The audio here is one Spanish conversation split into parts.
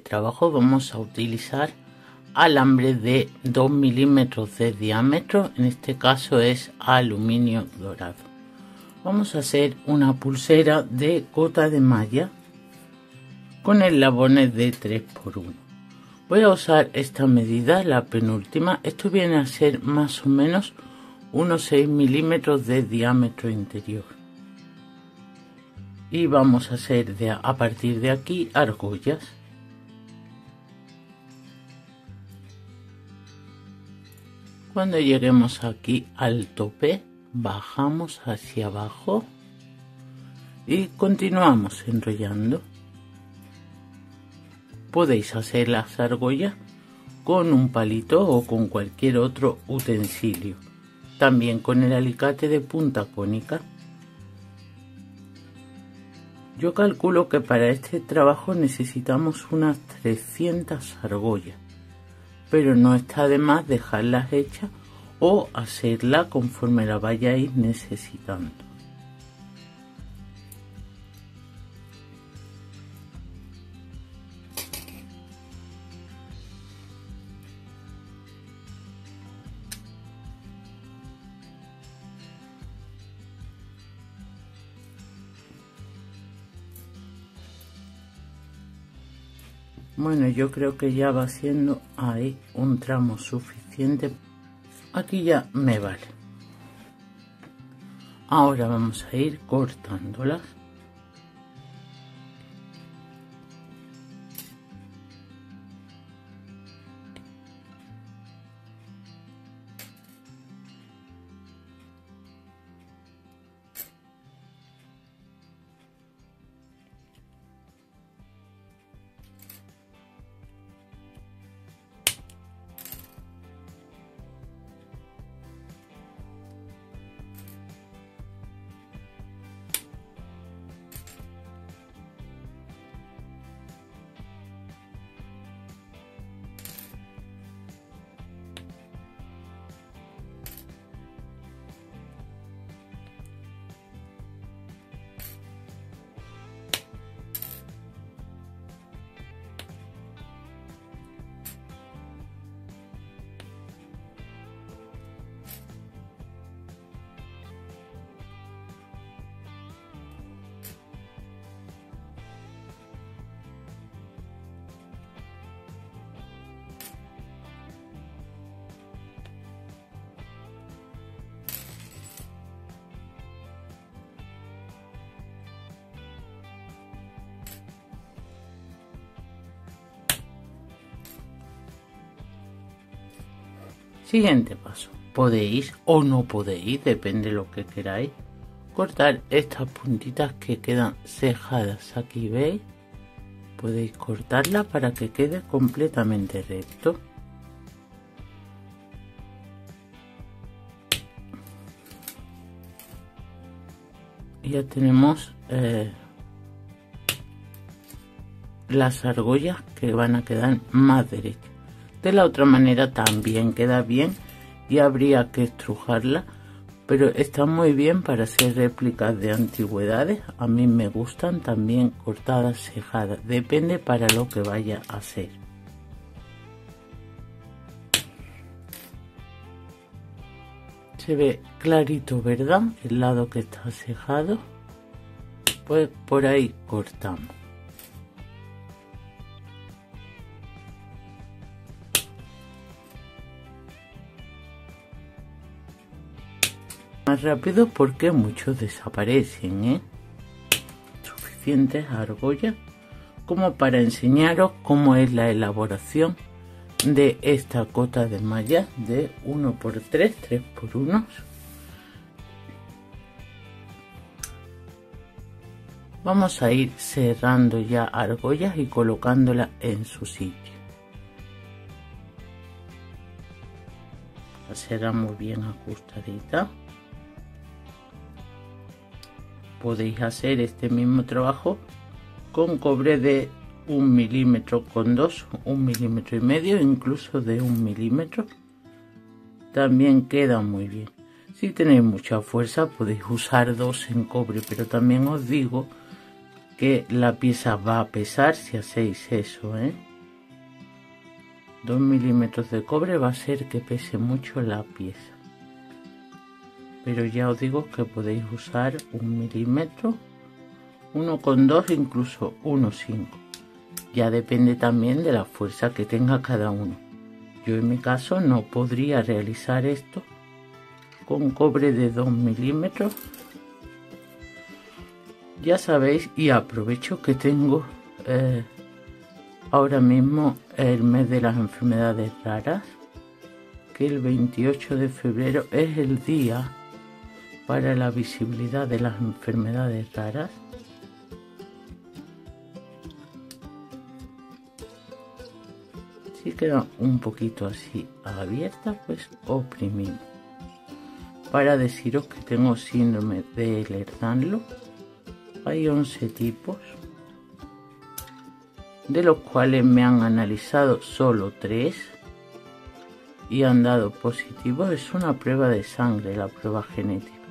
Trabajo vamos a utilizar alambre de 2 milímetros de diámetro, en este caso es aluminio dorado. Vamos a hacer una pulsera de gota de malla con eslabones de 3 por 1 Voy a usar esta medida, la penúltima. Esto viene a ser más o menos unos 6 milímetros de diámetro interior. Y vamos a hacer de, a partir de aquí argollas. Cuando lleguemos aquí al tope, bajamos hacia abajo y continuamos enrollando. Podéis hacer las argollas con un palito o con cualquier otro utensilio. También con el alicate de punta cónica. Yo calculo que para este trabajo necesitamos unas 300 argollas pero no está de más dejarlas hechas o hacerla conforme la vayáis necesitando. Bueno, yo creo que ya va siendo ahí un tramo suficiente. Aquí ya me vale. Ahora vamos a ir cortándolas. Siguiente paso. Podéis o no podéis, depende de lo que queráis, cortar estas puntitas que quedan cejadas aquí, ¿veis? Podéis cortarla para que quede completamente recto. Ya tenemos eh, las argollas que van a quedar más derechas. De la otra manera también queda bien y habría que estrujarla, pero está muy bien para hacer réplicas de antigüedades. A mí me gustan también cortadas, cejadas, depende para lo que vaya a hacer. Se ve clarito, ¿verdad? El lado que está cejado. Pues por ahí cortamos. Más rápido porque muchos desaparecen, ¿eh? Suficientes argollas como para enseñaros cómo es la elaboración de esta cota de malla de 1x3, 3x1. Vamos a ir cerrando ya argollas y colocándola en su sitio. La cerramos bien ajustadita. Podéis hacer este mismo trabajo con cobre de un milímetro con dos, un milímetro y medio, incluso de un milímetro. También queda muy bien. Si tenéis mucha fuerza podéis usar dos en cobre, pero también os digo que la pieza va a pesar si hacéis eso, ¿eh? 2 milímetros de cobre va a ser que pese mucho la pieza. Pero ya os digo que podéis usar un milímetro, uno con dos, incluso uno cinco. Ya depende también de la fuerza que tenga cada uno. Yo en mi caso no podría realizar esto con cobre de 2 milímetros ya sabéis y aprovecho que tengo eh, ahora mismo el mes de las enfermedades raras que el 28 de febrero es el día para la visibilidad de las enfermedades raras si queda un poquito así abierta pues oprimimos para deciros que tengo síndrome de Ehlers-Danlos. Hay 11 tipos, de los cuales me han analizado solo 3 y han dado positivo. Es una prueba de sangre, la prueba genética.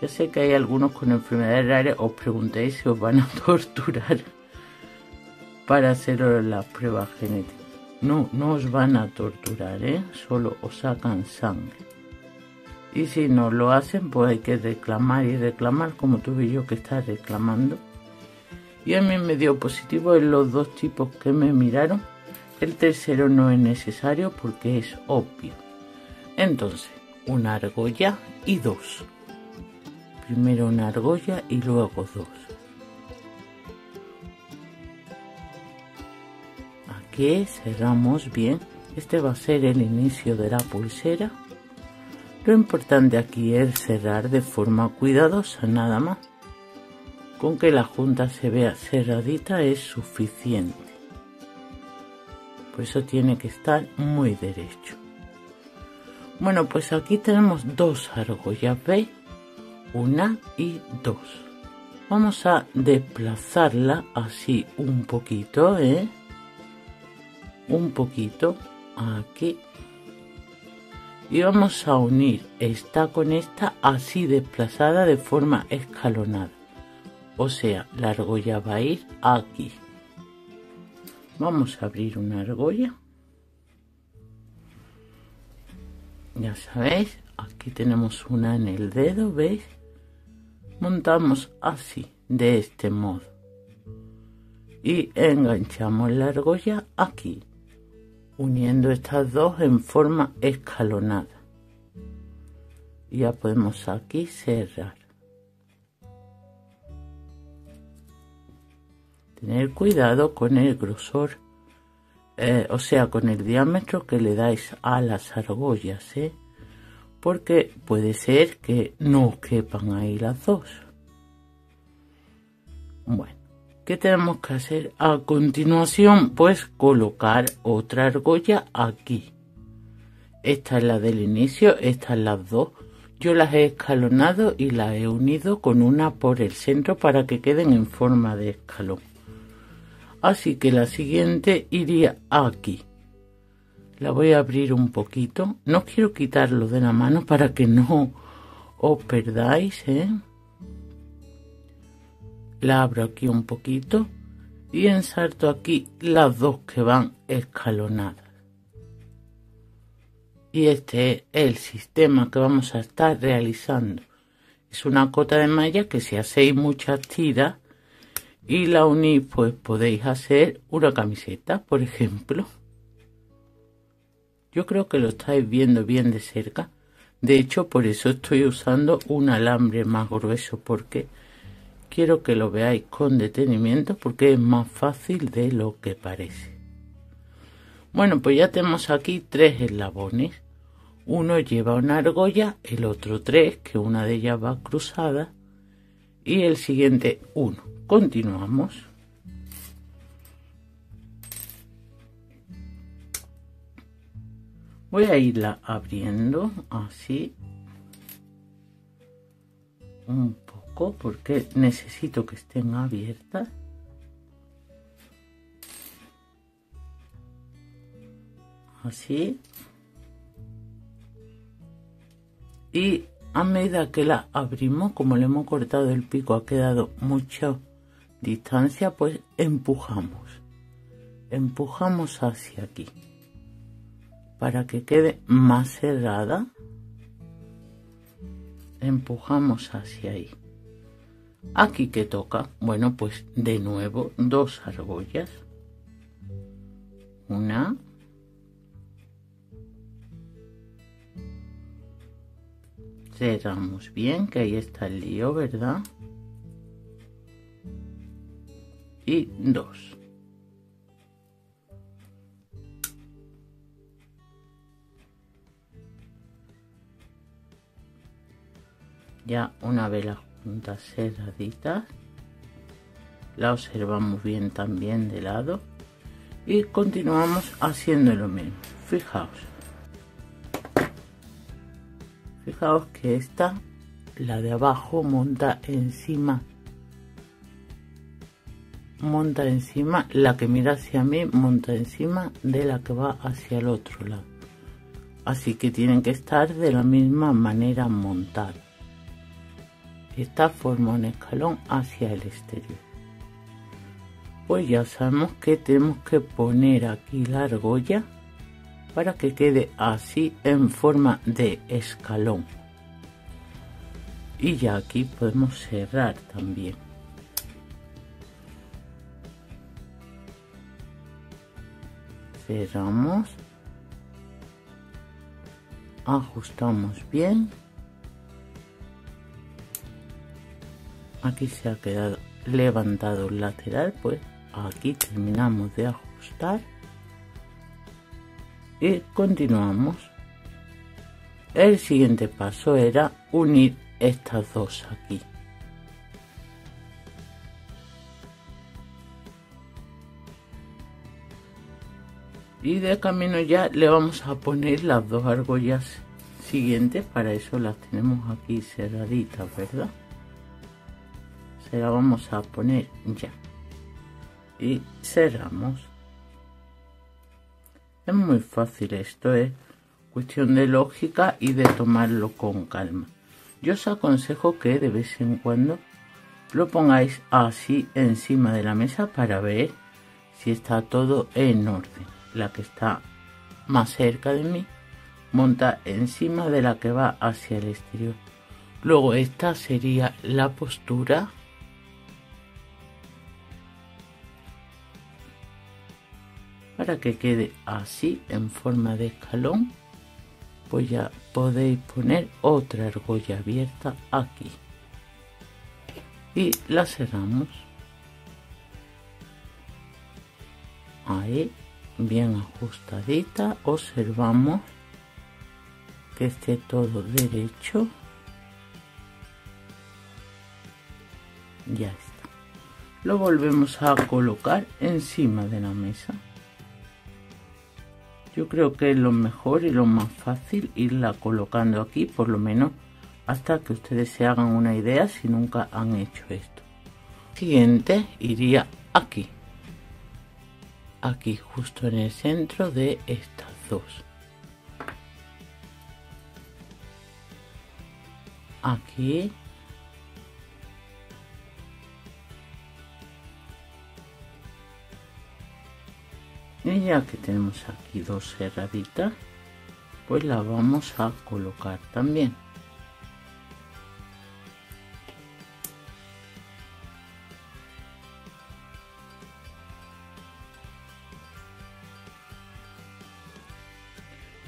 Ya sé que hay algunos con enfermedades raras, os preguntéis si os van a torturar para hacer la prueba genética. No, no os van a torturar, ¿eh? solo os sacan sangre. Y si no lo hacen, pues hay que reclamar y reclamar, como tuve yo que estar reclamando. Y a mí me dio positivo en los dos tipos que me miraron. El tercero no es necesario porque es obvio. Entonces, una argolla y dos. Primero una argolla y luego dos. Aquí cerramos bien. Este va a ser el inicio de la pulsera lo importante aquí es cerrar de forma cuidadosa nada más. Con que la junta se vea cerradita es suficiente. Por eso tiene que estar muy derecho. Bueno, pues aquí tenemos dos argollas, ¿veis? Una y dos. Vamos a desplazarla así un poquito, ¿eh? Un poquito aquí. Y vamos a unir esta con esta así desplazada de forma escalonada. O sea la argolla va a ir aquí. Vamos a abrir una argolla. Ya sabéis aquí tenemos una en el dedo veis montamos así de este modo y enganchamos la argolla aquí uniendo estas dos en forma escalonada. Ya podemos aquí cerrar. Tener cuidado con el grosor, eh, o sea, con el diámetro que le dais a las argollas, ¿eh? Porque puede ser que no quepan ahí las dos. Bueno. ¿Qué tenemos que hacer? A continuación, pues colocar otra argolla aquí. Esta es la del inicio, estas las dos. Yo las he escalonado y las he unido con una por el centro para que queden en forma de escalón. Así que la siguiente iría aquí. La voy a abrir un poquito. No quiero quitarlo de la mano para que no os perdáis, ¿eh? la abro aquí un poquito y ensarto aquí las dos que van escalonadas y este es el sistema que vamos a estar realizando es una cota de malla que si hacéis muchas tiras y la unís pues podéis hacer una camiseta por ejemplo yo creo que lo estáis viendo bien de cerca de hecho por eso estoy usando un alambre más grueso porque quiero que lo veáis con detenimiento porque es más fácil de lo que parece. Bueno, pues ya tenemos aquí tres eslabones. Uno lleva una argolla, el otro tres, que una de ellas va cruzada, y el siguiente uno. Continuamos. Voy a irla abriendo así un porque necesito que estén abiertas. Así. Y a medida que la abrimos, como le hemos cortado el pico, ha quedado mucho distancia, pues empujamos. Empujamos hacia aquí para que quede más cerrada. Empujamos hacia ahí. Aquí que toca, bueno, pues de nuevo dos argollas. Una. Cerramos bien, que ahí está el lío, ¿verdad? Y dos. Ya una vez las puntas cerraditas, la observamos bien también de lado y continuamos haciendo lo mismo. Fijaos. Fijaos que esta, la de abajo, monta encima. Monta encima, la que mira hacia mí, monta encima de la que va hacia el otro lado. Así que tienen que estar de la misma manera montadas. Esta forma un escalón hacia el exterior. Pues ya sabemos que tenemos que poner aquí la argolla para que quede así en forma de escalón. Y ya aquí podemos cerrar también. Cerramos. Ajustamos bien aquí se ha quedado levantado el lateral pues aquí terminamos de ajustar. Y continuamos. El siguiente paso era unir estas dos aquí. Y de camino ya le vamos a poner las dos argollas siguientes. Para eso las tenemos aquí cerraditas verdad se la vamos a poner ya. Y cerramos. Es muy fácil esto es cuestión de lógica y de tomarlo con calma. Yo os aconsejo que de vez en cuando lo pongáis así encima de la mesa para ver si está todo en orden. La que está más cerca de mí monta encima de la que va hacia el exterior. Luego esta sería la postura que quede así en forma de escalón pues ya podéis poner otra argolla abierta aquí. Y la cerramos. Ahí bien ajustadita observamos que esté todo derecho. Ya está. Lo volvemos a colocar encima de la mesa yo creo que es lo mejor y lo más fácil irla colocando aquí, por lo menos hasta que ustedes se hagan una idea si nunca han hecho esto. Siguiente iría aquí. Aquí justo en el centro de estas dos. Aquí ya que tenemos aquí dos cerraditas pues la vamos a colocar también.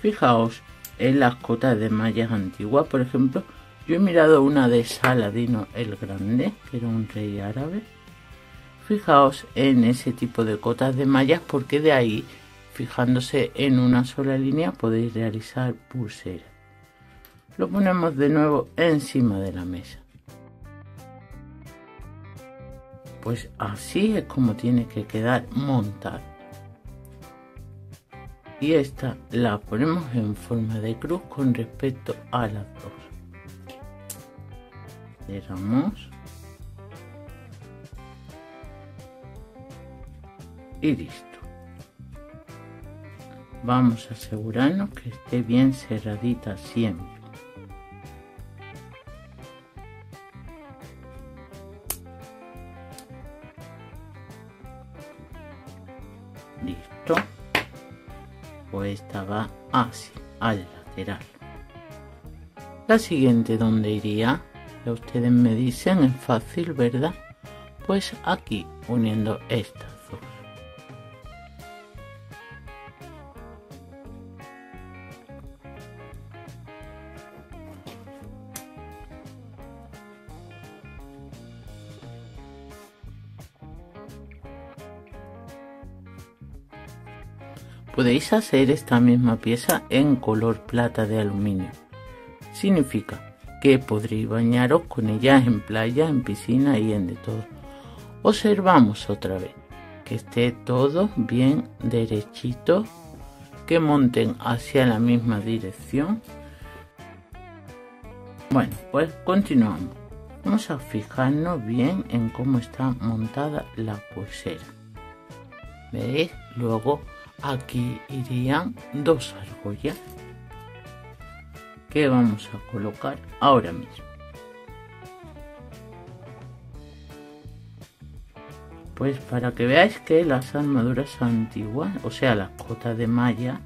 Fijaos en las cotas de mallas antiguas, por ejemplo, yo he mirado una de Saladino el Grande, que era un rey árabe, Fijaos en ese tipo de cotas de mallas porque de ahí, fijándose en una sola línea, podéis realizar pulseras. Lo ponemos de nuevo encima de la mesa. Pues así es como tiene que quedar montado. Y esta la ponemos en forma de cruz con respecto a las dos. Cerramos. y listo. Vamos a asegurarnos que esté bien cerradita siempre. Listo. Pues esta va hacia al lateral. La siguiente donde iría, ya ustedes me dicen, es fácil, ¿verdad? Pues aquí uniendo estas. Podéis hacer esta misma pieza en color plata de aluminio. Significa que podréis bañaros con ella en playa, en piscina y en de todo. Observamos otra vez que esté todo bien derechito, que monten hacia la misma dirección. Bueno, pues continuamos. Vamos a fijarnos bien en cómo está montada la pulsera. ¿Veis? Luego aquí irían dos argollas que vamos a colocar ahora mismo. Pues para que veáis que las armaduras antiguas, o sea, las cotas de malla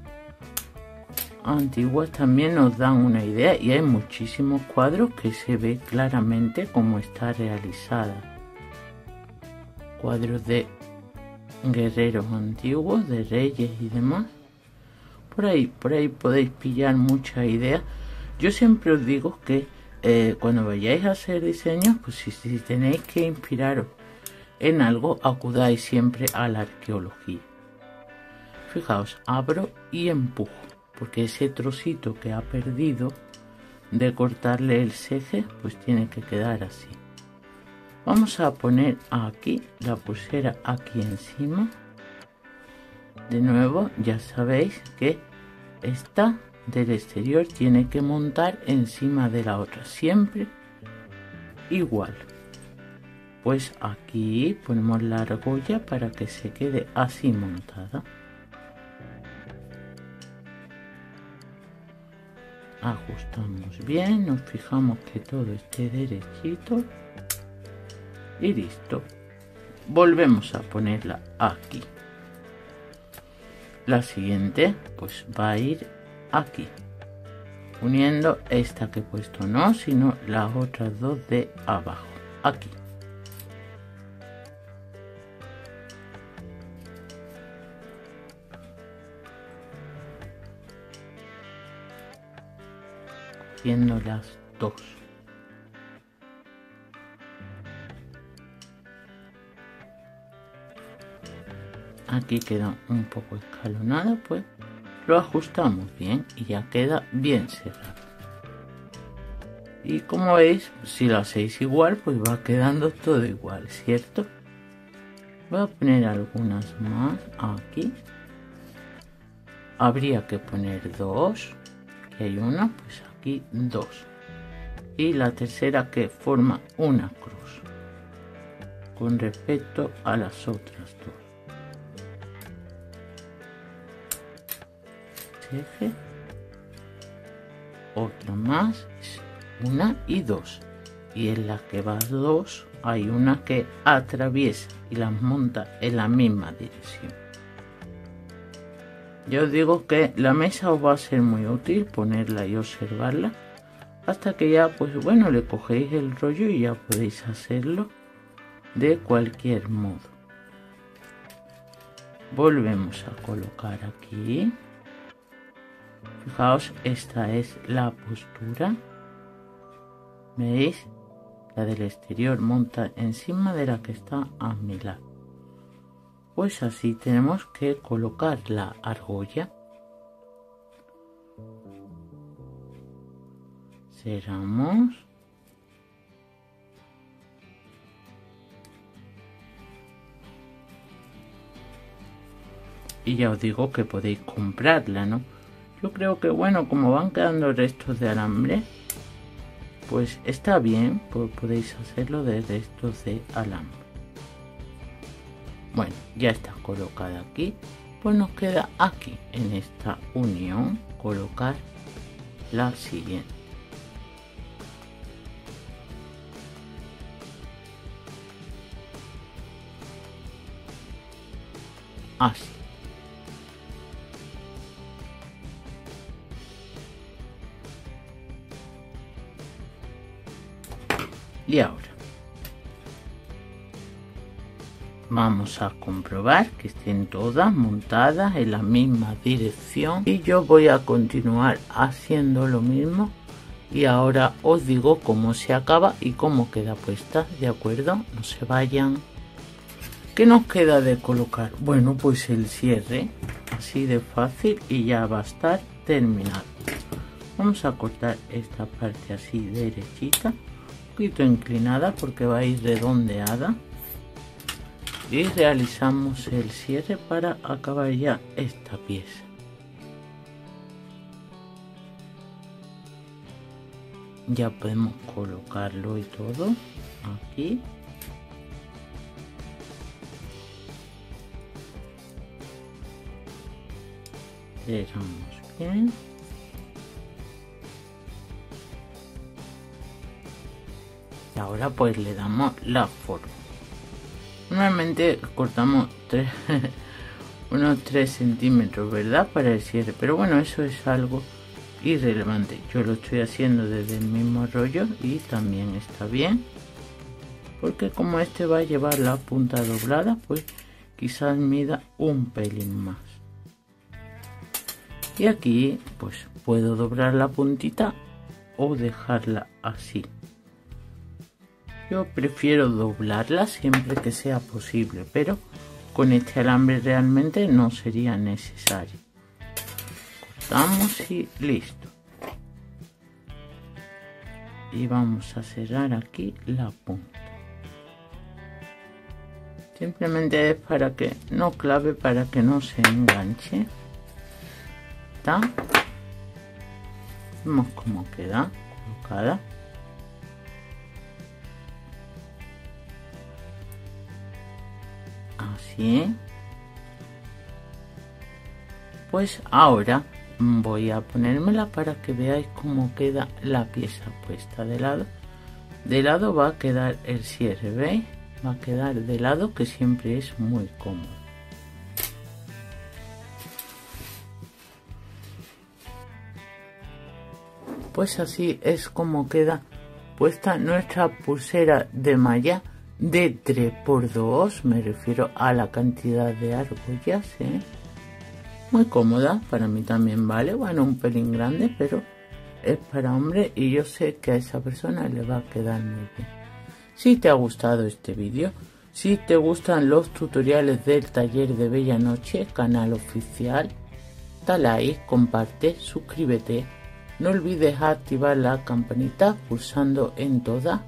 antiguas también nos dan una idea y hay muchísimos cuadros que se ve claramente cómo está realizada. Cuadros de guerreros antiguos, de reyes y demás. Por ahí, por ahí podéis pillar muchas ideas. Yo siempre os digo que eh, cuando vayáis a hacer diseños, pues si, tenéis que inspiraros en algo, acudáis siempre a la arqueología. Fijaos, abro y empujo, porque ese trocito que ha perdido de cortarle el ceje, pues tiene que quedar así. Vamos a poner aquí la pulsera aquí encima. De nuevo, ya sabéis que esta del exterior tiene que montar encima de la otra, siempre igual. Pues aquí ponemos la argolla para que se quede así montada. Ajustamos bien, nos fijamos que todo esté derechito y listo. Volvemos a ponerla aquí. La siguiente pues va a ir aquí. Uniendo esta que he puesto no sino las otras dos de abajo. Aquí. Las dos aquí queda un poco escalonado pues lo ajustamos bien y ya queda bien cerrado y como veis si lo hacéis igual pues va quedando todo igual cierto voy a poner algunas más aquí. Habría que poner dos. Que hay una pues aquí dos. Y la tercera que forma una cruz con respecto a las otras dos otra más una y dos. Y en la que va dos hay una que atraviesa y las monta en la misma dirección. Yo os digo que la mesa os va a ser muy útil ponerla y observarla. Hasta que ya pues bueno le cogéis el rollo y ya podéis hacerlo de cualquier modo. Volvemos a colocar aquí Fijaos, esta es la postura. ¿Veis? La del exterior monta encima de la que está a mi lado. Pues así tenemos que colocar la argolla. Cerramos. Y ya os digo que podéis comprarla, ¿no? Yo creo que bueno, como van quedando restos de alambre, pues está bien, pues podéis hacerlo de restos de alambre. Bueno, ya está colocada aquí, pues nos queda aquí en esta unión colocar la siguiente. Así. Y ahora vamos a comprobar que estén todas montadas en la misma dirección. Y yo voy a continuar haciendo lo mismo. Y ahora os digo cómo se acaba y cómo queda puesta de acuerdo no se vayan. ¿Qué nos queda de colocar? Bueno, pues el cierre, así de fácil y ya va a estar terminado. Vamos a cortar esta parte así derechita, poquito inclinada porque va a ir redondeada. Y realizamos el cierre para acabar ya esta pieza. Ya podemos colocarlo y todo aquí. bien. Ahora pues le damos la forma. Normalmente cortamos unos 3 centímetros, ¿verdad? Para el cierre. Pero bueno, eso es algo irrelevante. Yo lo estoy haciendo desde el mismo rollo y también está bien. Porque como este va a llevar la punta doblada, pues quizás mida un pelín más y aquí pues puedo doblar la puntita o dejarla así yo prefiero doblarla siempre que sea posible pero con este alambre realmente no sería necesario. Cortamos y listo. Y vamos a cerrar aquí la punta. Simplemente es para que no clave para que no se enganche. Vemos cómo queda colocada. Así. Pues ahora voy a ponérmela para que veáis cómo queda la pieza puesta de lado. De lado va a quedar el cierre, ¿veis? Va a quedar de lado que siempre es muy cómodo. pues así es como queda puesta nuestra pulsera de malla de 3x2 me refiero a la cantidad de argollas ¿eh? muy cómoda para mí también vale bueno un pelín grande pero es para hombre y yo sé que a esa persona le va a quedar muy bien si te ha gustado este vídeo si te gustan los tutoriales del taller de Bella Noche canal oficial dale like comparte suscríbete no olvides activar la campanita pulsando en toda.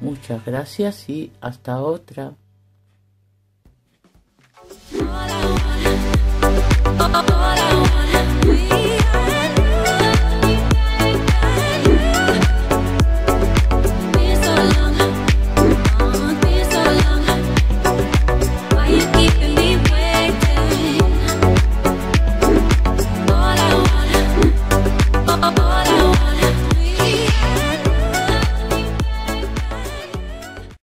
Muchas gracias y hasta otra. Oh, oh,